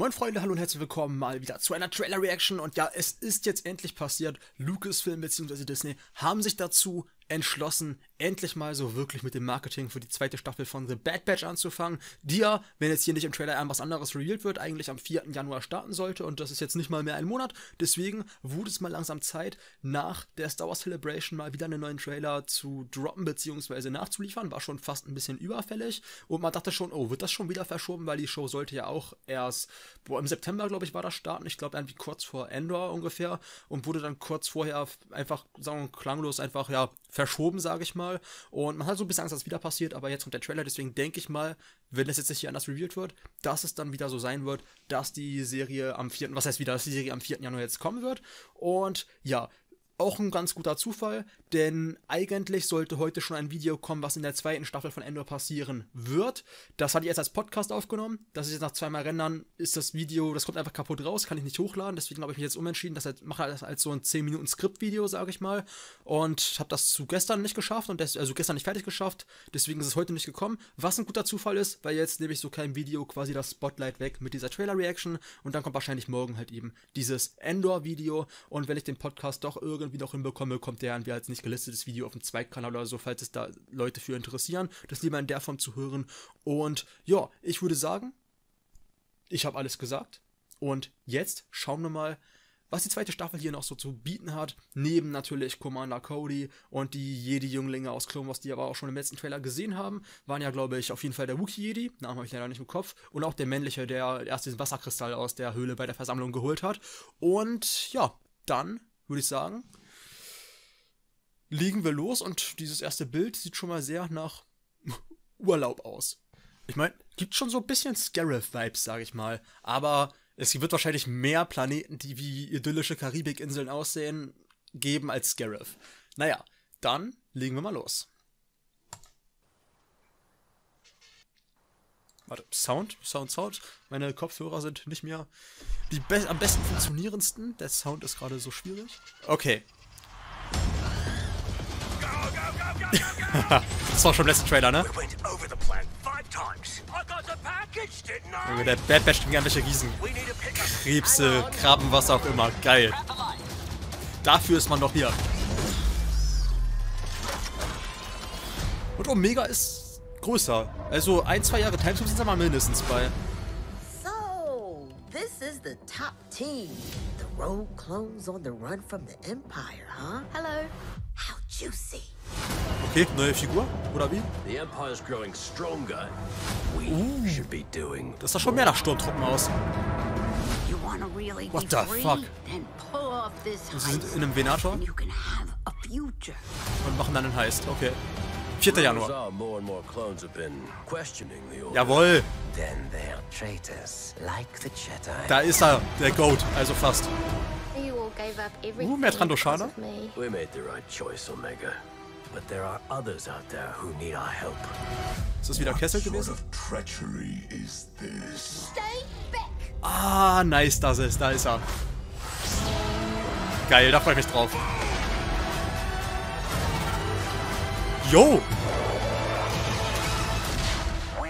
Moin Freunde, hallo und herzlich willkommen mal wieder zu einer Trailer-Reaction. Und ja, es ist jetzt endlich passiert. Lucasfilm bzw. Disney haben sich dazu entschlossen, endlich mal so wirklich mit dem Marketing für die zweite Staffel von The Bad Batch anzufangen, die ja, wenn jetzt hier nicht im Trailer irgendwas anderes revealed wird, eigentlich am 4. Januar starten sollte und das ist jetzt nicht mal mehr ein Monat. Deswegen wurde es mal langsam Zeit, nach der Star Wars Celebration mal wieder einen neuen Trailer zu droppen bzw. nachzuliefern. War schon fast ein bisschen überfällig und man dachte schon, oh, wird das schon wieder verschoben, weil die Show sollte ja auch erst, boah, im September, glaube ich, war das starten. Ich glaube, irgendwie kurz vor Endor ungefähr und wurde dann kurz vorher einfach, sagen wir, klanglos einfach, ja, verschoben, sage ich mal. Und man hat so ein bisschen Angst, dass es wieder passiert, aber jetzt kommt der Trailer, deswegen denke ich mal, wenn es jetzt nicht hier anders revealed wird, dass es dann wieder so sein wird, dass die Serie am 4., was heißt wieder, dass die Serie am 4. Januar jetzt kommen wird. Und ja, auch ein ganz guter Zufall, denn eigentlich sollte heute schon ein Video kommen, was in der zweiten Staffel von Endor passieren wird. Das hatte ich erst als Podcast aufgenommen. Das ist jetzt nach zweimal Rendern, ist das Video, das kommt einfach kaputt raus, kann ich nicht hochladen. Deswegen habe ich mich jetzt umentschieden, ich mache das als so ein 10 Minuten Skriptvideo, sage ich mal. Und habe das zu gestern nicht geschafft und des, also gestern nicht fertig geschafft. Deswegen ist es heute nicht gekommen. Was ein guter Zufall ist, weil jetzt nehme ich so kein Video quasi das Spotlight weg mit dieser Trailer-Reaction. Und dann kommt wahrscheinlich morgen halt eben dieses Endor-Video. Und wenn ich den Podcast doch irgendwie irgendwie noch hinbekomme, kommt der irgendwie als nicht gelistetes Video auf dem Zweitkanal oder so, falls es da Leute für interessieren, das lieber in der Form zu hören. Und ja, ich würde sagen, ich habe alles gesagt. Und jetzt schauen wir mal, was die zweite Staffel hier noch so zu bieten hat. Neben natürlich Commander Cody und die Jedi-Jünglinge aus Clone Wars, die aber auch schon im letzten Trailer gesehen haben, waren ja, glaube ich, auf jeden Fall der Wookiee-Jedi. Namen habe ich leider nicht im Kopf. Und auch der männliche, der erst diesen Wasserkristall aus der Höhle bei der Versammlung geholt hat. Und ja, dann würde ich sagen, legen wir los und dieses erste Bild sieht schon mal sehr nach Urlaub aus. Ich meine, gibt schon so ein bisschen Scarif-Vibes, sage ich mal, aber es wird wahrscheinlich mehr Planeten, die wie idyllische Karibikinseln aussehen, geben als Scarif. Naja, dann legen wir mal los. Warte, Sound, Sound, Sound. Meine Kopfhörer sind nicht mehr die be am besten funktionierendsten. Der Sound ist gerade so schwierig. Okay, das war schon im letzten Trailer, ne? Der Bad Batch gegen irgendwelche Riesen. Krebse, Krabben, was auch immer. Geil. Dafür ist man doch hier. Und Omega ist größer. Also ein, zwei Jahre Timesloop sind da mal mindestens bei. So, this is the top team. The rogue clones on the run from the Empire, huh? Hello. How juicy. Okay, neue Figur, oder wie? Uh, das sah schon mehr nach Sturmtruppen aus. What the fuck? Sie sind in einem Venator und machen dann einen Heist, okay. 4. Januar. Jawohl. Da ist er, der Goat, also fast. Uh, mehr Trandoshana. We made the right choice, Omega. But there are others out there who need our help. Ist das wieder Kessel gewesen? Ah, nice, das ist, da ist er. Geil, da freue ich mich drauf. Yo! We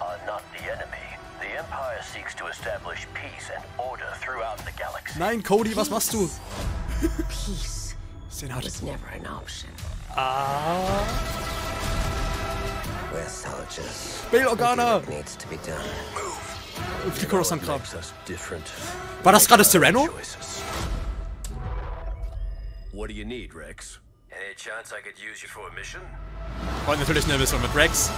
are not the enemy. The Empire seeks to establish peace and order throughout the galaxy. Nein, Cody, was machst du? Peace is never an option. Ah. Uh... We're soldiers. Bail Organa! Die Coruscant Kram. War das gerade Sereno? What do you need, Rex? Any chance I could use you for a mission? Wollen natürlich eine Mission mit Rex.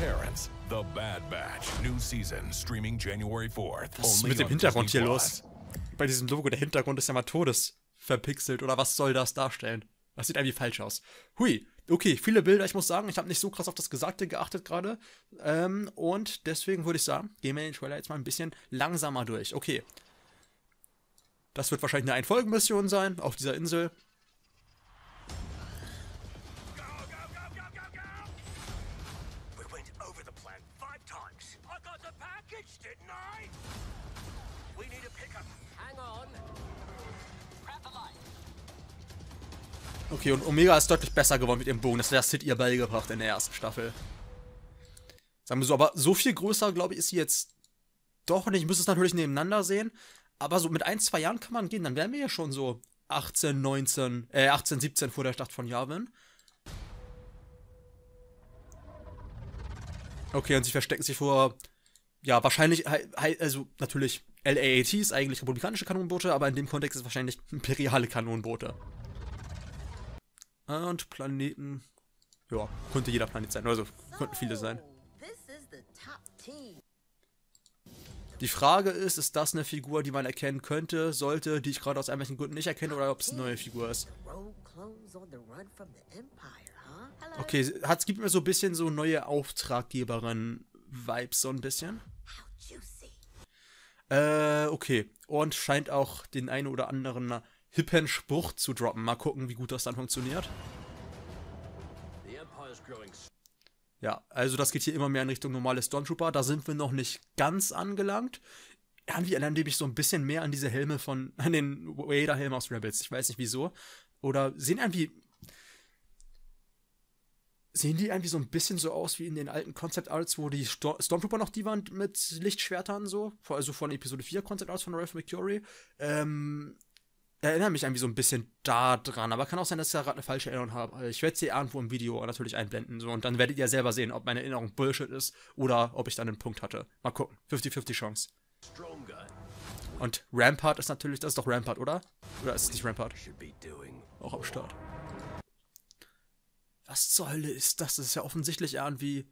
Parents, The Bad Batch, new season, streaming January 4th. Was ist mit dem Hintergrund hier los? Bei diesem Logo, der Hintergrund ist ja mal todesverpixelt, oder was soll das darstellen? Das sieht irgendwie falsch aus. Hui, okay, viele Bilder, ich muss sagen, ich habe nicht so krass auf das Gesagte geachtet gerade. Ähm, und deswegen würde ich sagen, gehen wir den Trailer jetzt mal ein bisschen langsamer durch. Okay. Das wird wahrscheinlich eine Einfolgenmission sein, auf dieser Insel. Okay, und Omega ist deutlich besser geworden mit ihrem Bogen. Das hat ihr beigebracht in der ersten Staffel. Sagen wir so, aber so viel größer, glaube ich, ist sie jetzt doch nicht. Ich muss es natürlich nebeneinander sehen. Aber so mit ein, zwei Jahren kann man gehen. Dann wären wir ja schon so 18, 19, äh, 18, 17 vor der Schlacht von Yavin. Okay, und sie verstecken sich vor, ja, wahrscheinlich, also natürlich LAATs, eigentlich republikanische Kanonenboote, aber in dem Kontext ist es wahrscheinlich imperiale Kanonenboote. Und Planeten, ja, könnte jeder Planet sein, also könnten viele sein. Die Frage ist, ist das eine Figur, die man erkennen könnte, sollte, die ich gerade aus irgendwelchen Gründen nicht erkenne, oder ob es eine neue Figur ist? Okay, es gibt mir so ein bisschen so neue Auftraggeberin-Vibes, so ein bisschen. Äh, okay. Und scheint auch den einen oder anderen hippen Spruch zu droppen. Mal gucken, wie gut das dann funktioniert. Ja, also das geht hier immer mehr in Richtung normale Stormtrooper. Da sind wir noch nicht ganz angelangt. Irgendwie erinnern die mich so ein bisschen mehr an diese Helme von, an den Vader-Helm aus Rebels. Ich weiß nicht wieso. Oder sehen irgendwie, sehen die irgendwie so ein bisschen so aus wie in den alten Concept Arts, wo die Stormtrooper noch die waren mit Lichtschwertern so, also von Episode 4 Concept Arts von Ralph McCurry. Ähm, erinnere mich irgendwie so ein bisschen da dran, aber kann auch sein, dass ich da gerade eine falsche Erinnerung habe. Ich werde sie irgendwo im Video natürlich einblenden, so, und dann werdet ihr selber sehen, ob meine Erinnerung Bullshit ist oder ob ich dann einen Punkt hatte. Mal gucken. 50-50 Chance. Und Rampart ist natürlich, das ist doch Rampart, oder? Oder ist es nicht Rampart? Auch am Start. Was zur Hölle ist das? Das ist ja offensichtlich irgendwie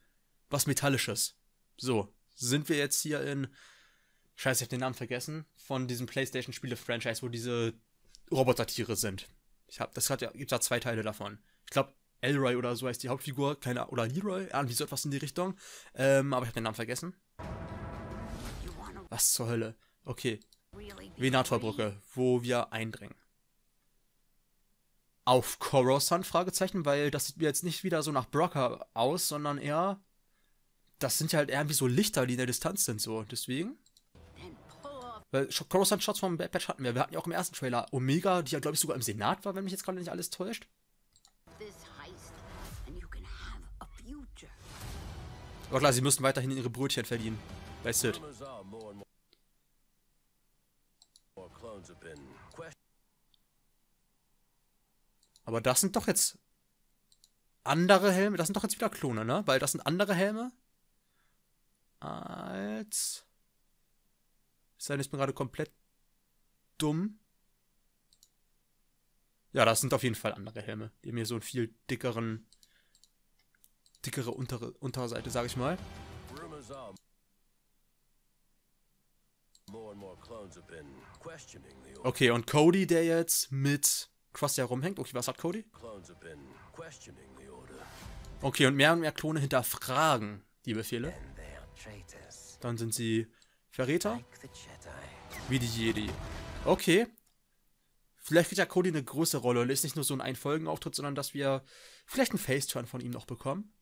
was Metallisches. So, sind wir jetzt hier in. Scheiße, ich hab den Namen vergessen. Von diesem PlayStation-Spiele-Franchise, wo diese Robotertiere sind. Ich hab, das hat ja, gibt ja zwei Teile davon. Ich glaube, Elroy oder so heißt die Hauptfigur, keine oder Leroy, irgendwie so etwas in die Richtung. Ähm, aber ich habe den Namen vergessen. Was zur Hölle? Okay. Venatorbrücke, wo wir eindringen. Auf Coruscant? Fragezeichen, weil das sieht mir jetzt nicht wieder so nach Brocker aus, sondern eher. Das sind ja halt irgendwie so Lichter, die in der Distanz sind, so. Deswegen. Weil Coruscant Shots vom Bad Batch hatten wir. Wir hatten ja auch im ersten Trailer Omega, die ja, glaube ich, sogar im Senat war, wenn mich jetzt gerade nicht alles täuscht. Aber klar, sie müssen weiterhin ihre Brötchen verdienen. Bei Sid. Aber das sind doch jetzt andere Helme. Das sind doch jetzt wieder Klone, ne? Weil das sind andere Helme als es sei denn, ich bin gerade komplett dumm. Ja, das sind auf jeden Fall andere Helme, die mir so einen viel dickeren, dickere untere Unterseite, sag ich mal. Okay, und Cody, der jetzt mit Crosshair rumhängt. Okay, was hat Cody? Okay, und mehr und mehr Klone hinterfragen die Befehle. Dann sind sie Verräter? Wie die Jedi. Okay. Vielleicht kriegt ja Cody eine größere Rolle und ist nicht nur so ein Einfolgenauftritt, sondern dass wir vielleicht einen Faceturn von ihm noch bekommen.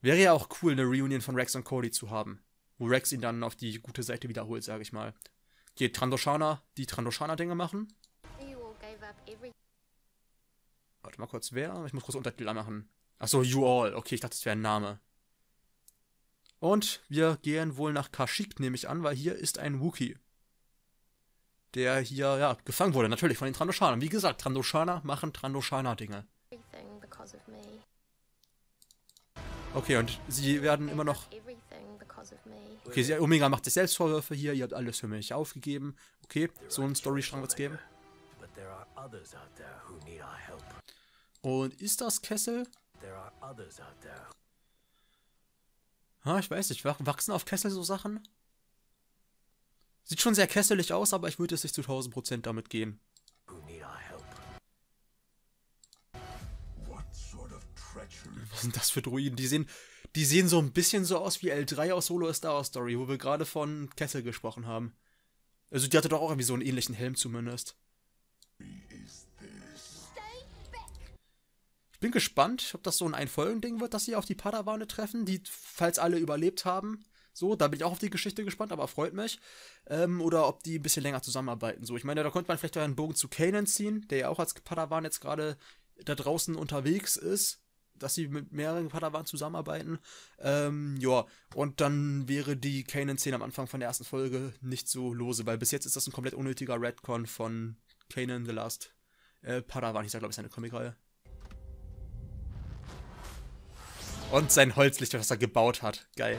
Wäre ja auch cool, eine Reunion von Rex und Cody zu haben. Wo Rex ihn dann auf die gute Seite wiederholt, sage ich mal. Geht Trandoshana die Trandoshana-Dinge machen? Warte mal kurz, wer? Ich muss kurz Untertitel machen. Achso, You All. Okay, ich dachte, das wäre ein Name. Und wir gehen wohl nach Kashyyyk, nehme ich an, weil hier ist ein Wookie. Der hier, ja, gefangen wurde, natürlich von den Trandoshanern. Wie gesagt, Trandoshaner machen Trandoshana-Dinge. Okay, und sie werden immer noch... Okay, sie, Omega macht sich selbst Vorwürfe hier, ihr habt alles für mich aufgegeben. Okay, so einen Storystrang wird es geben. Und ist das Kessel? Ha, ich weiß nicht, wachsen auf Kessel so Sachen? Sieht schon sehr kesselig aus, aber ich würde es nicht zu 1000% damit gehen. Was sind das für Druiden? Die sehen, die sehen so ein bisschen so aus wie L3 aus Solo A Star Wars Story, wo wir gerade von Kessel gesprochen haben. Also die hatte doch auch irgendwie so einen ähnlichen Helm zumindest. Bin gespannt, ob das so ein Einfolgending wird, dass sie auf die Padawane treffen, die, falls alle überlebt haben. So, da bin ich auch auf die Geschichte gespannt, aber freut mich. Ähm, oder ob die ein bisschen länger zusammenarbeiten. So, ich meine, da könnte man vielleicht einen Bogen zu Kanan ziehen, der ja auch als Padawan jetzt gerade da draußen unterwegs ist. dass sie mit mehreren Padawan zusammenarbeiten. Ähm, ja, und dann wäre die Kanan-Szene am Anfang von der ersten Folge nicht so lose, weil bis jetzt ist das ein komplett unnötiger Redcon von Kanan the Last äh, Padawan, ich sag glaube ich seine Comicreihe. Und sein Holzlicht, was er gebaut hat. Geil.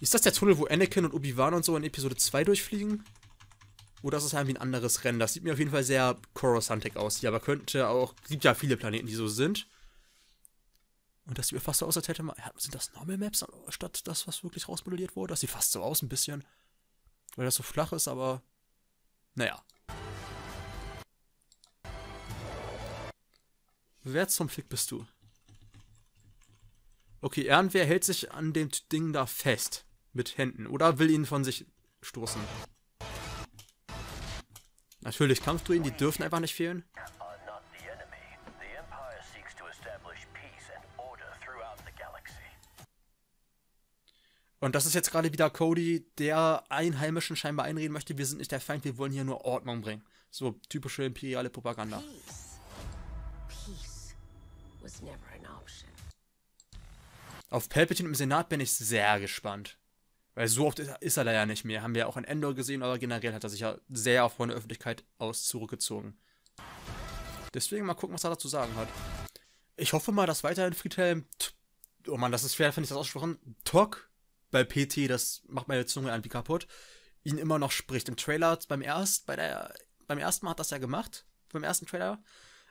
Ist das der Tunnel, wo Anakin und Obi-Wan und so in Episode 2 durchfliegen? Oder ist das irgendwie ein anderes Rennen? Das sieht mir auf jeden Fall sehr Coruscantic aus hier, aber könnte auch. Es gibt ja viele Planeten, die so sind. Und das sieht mir fast so aus, als hätte man. Sind das Normal Maps statt das, was wirklich rausmodelliert wurde? Das sieht fast so aus, ein bisschen. Weil das so flach ist, aber. Naja. Wer zum Fick bist du? Okay, irgendwer hält sich an dem Ding da fest. Mit Händen. Oder will ihn von sich stoßen. Natürlich, Kampfdruiden, die dürfen einfach nicht fehlen. Und das ist jetzt gerade wieder Cody, der Einheimischen scheinbar einreden möchte, wir sind nicht der Feind, wir wollen hier nur Ordnung bringen. So typische imperiale Propaganda. Auf Palpatine im Senat bin ich sehr gespannt. Weil so oft ist er da ja nicht mehr. Haben wir ja auch in Endor gesehen, aber generell hat er sich ja sehr von der Öffentlichkeit aus zurückgezogen. Deswegen mal gucken, was er dazu sagen hat. Ich hoffe mal, dass weiterhin Friedhelm. Oh man, das ist schwer, finde ich das ausgesprochen. Tok bei PT, das macht meine Zunge irgendwie kaputt. Ihn immer noch spricht. Im Trailer beim erst, bei der, beim ersten Mal hat das ja gemacht. Beim ersten Trailer.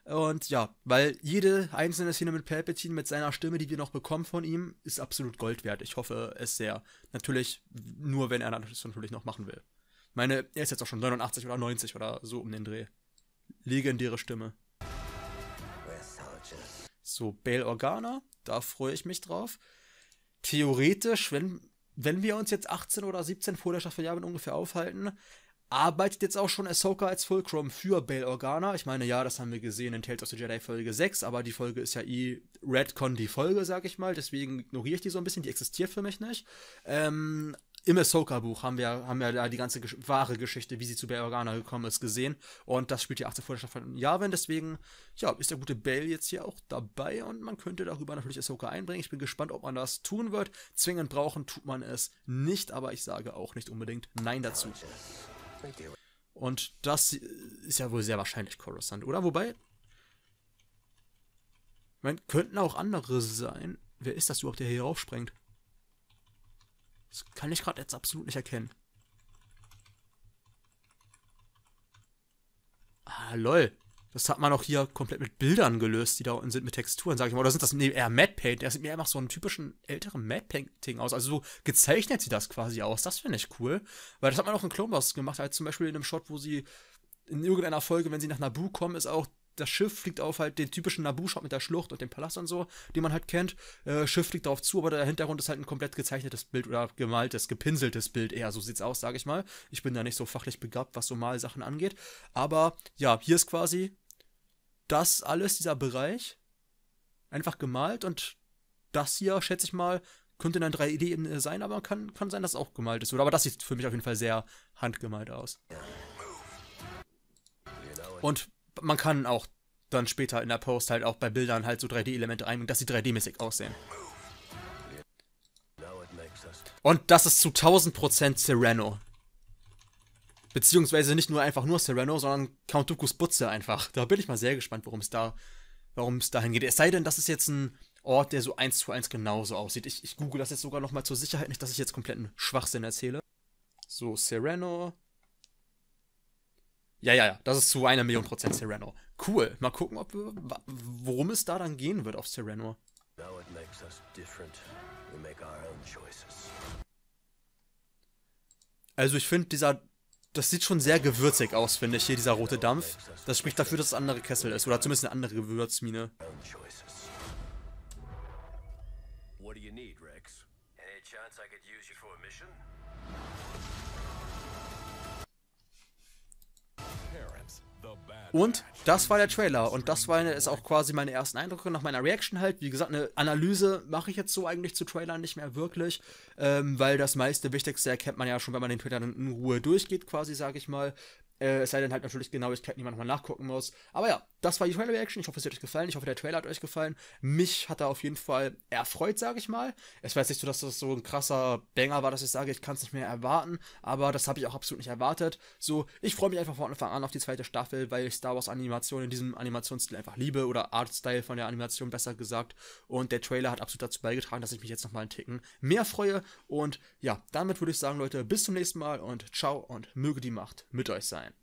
Und ja, weil jede einzelne Szene mit Palpatine, mit seiner Stimme, die wir noch bekommen von ihm, ist absolut Gold wert. Ich hoffe es sehr. Natürlich nur, wenn er das natürlich noch machen will. Ich meine, er ist jetzt auch schon 89 oder 90 oder so um den Dreh. Legendäre Stimme. So, Bail Organa, da freue ich mich drauf. Theoretisch, wenn, wenn wir uns jetzt 18 oder 17 vor der Staffel Yavin ungefähr aufhalten, arbeitet jetzt auch schon Ahsoka als Fulcrum für Bail Organa. Ich meine, ja, das haben wir gesehen in Tales of the Jedi Folge 6, aber die Folge ist ja eh Redcon die Folge, sag ich mal. Deswegen ignoriere ich die so ein bisschen, die existiert für mich nicht. Ähm, Im Ahsoka-Buch haben wir, haben wir da die ganze gesch wahre Geschichte, wie sie zu Bail Organa gekommen ist, gesehen. Und das spielt die 18 Vorderstadt von Yavin. Deswegen, ja, ist der gute Bail jetzt hier auch dabei und man könnte darüber natürlich Ahsoka einbringen. Ich bin gespannt, ob man das tun wird. Zwingend brauchen tut man es nicht, aber ich sage auch nicht unbedingt Nein dazu. Und das ist ja wohl sehr wahrscheinlich Coruscant, oder? Wobei, ich meine, könnten auch andere sein. Wer ist das überhaupt, der hier raufsprengt? Das kann ich gerade jetzt absolut nicht erkennen. Ah, lol. Das hat man auch hier komplett mit Bildern gelöst, die da unten sind mit Texturen, sag ich mal. Oder sind das nee, eher Matte Paint? Das sieht mir einfach so einen typischen älteren Matte Painting aus. Also so gezeichnet sieht das quasi aus. Das finde ich cool. Weil das hat man auch in Clone Wars gemacht, als zum Beispiel in einem Shot, wo sie in irgendeiner Folge, wenn sie nach Naboo kommen, ist auch das Schiff fliegt auf halt den typischen Naboo-Shot mit der Schlucht und dem Palast und so, den man halt kennt. Äh, Schiff fliegt darauf zu, aber der Hintergrund ist halt ein komplett gezeichnetes Bild oder gemaltes, gepinseltes Bild eher. So sieht's aus, sage ich mal. Ich bin da nicht so fachlich begabt, was so Malsachen angeht. Aber ja, hier ist quasi das alles, dieser Bereich, einfach gemalt und das hier, schätze ich mal, könnte einer 3D-Ebene sein, aber kann, kann sein, dass es auch gemalt ist. Oder? Aber das sieht für mich auf jeden Fall sehr handgemalt aus. Und man kann auch dann später in der Post halt auch bei Bildern halt so 3D-Elemente einbringen, dass sie 3D-mäßig aussehen. Und das ist zu 1000% Serrano. Beziehungsweise nicht nur einfach nur Serrano, sondern Count Dooku's Butze einfach. Da bin ich mal sehr gespannt, worum es da, warum es dahin geht. Es sei denn, das ist jetzt ein Ort, der so eins zu eins genauso aussieht. Ich, ich google das jetzt sogar nochmal zur Sicherheit, nicht, dass ich jetzt kompletten Schwachsinn erzähle. So, Serrano. Ja, ja, ja, das ist zu einer Million Prozent Serrano. Cool. Mal gucken, ob worum es da dann gehen wird auf Serrano. Also ich finde dieser das sieht schon sehr gewürzig aus, finde ich, hier dieser rote Dampf. Das spricht dafür, dass es ein anderer Kessel ist. Oder zumindest eine andere Gewürzmine. Do you need, Rex? Any chance I could use you for a mission? Und das war der Trailer. Und das war ist auch quasi meine ersten Eindrücke nach meiner Reaction halt. Wie gesagt, eine Analyse mache ich jetzt so eigentlich zu Trailern nicht mehr wirklich, ähm, weil das meiste Wichtigste erkennt man ja schon, wenn man den Trailer in Ruhe durchgeht, quasi, sage ich mal. Äh, es sei denn halt natürlich Genauigkeiten, die man nochmal nachgucken muss. Aber ja, das war die Trailer-Reaction. Ich hoffe, es hat euch gefallen. Ich hoffe, der Trailer hat euch gefallen. Mich hat er auf jeden Fall erfreut, sage ich mal. Es war jetzt nicht so, dass das so ein krasser Banger war, dass ich sage, ich kann es nicht mehr erwarten. Aber das habe ich auch absolut nicht erwartet. So, ich freue mich einfach von Anfang an auf die zweite Staffel, weil ich Star Wars Animation in diesem Animationsstil einfach liebe. Oder Artstyle von der Animation besser gesagt. Und der Trailer hat absolut dazu beigetragen, dass ich mich jetzt nochmal einen Ticken mehr freue. Und ja, damit würde ich sagen, Leute, bis zum nächsten Mal und ciao und möge die Macht mit euch sein.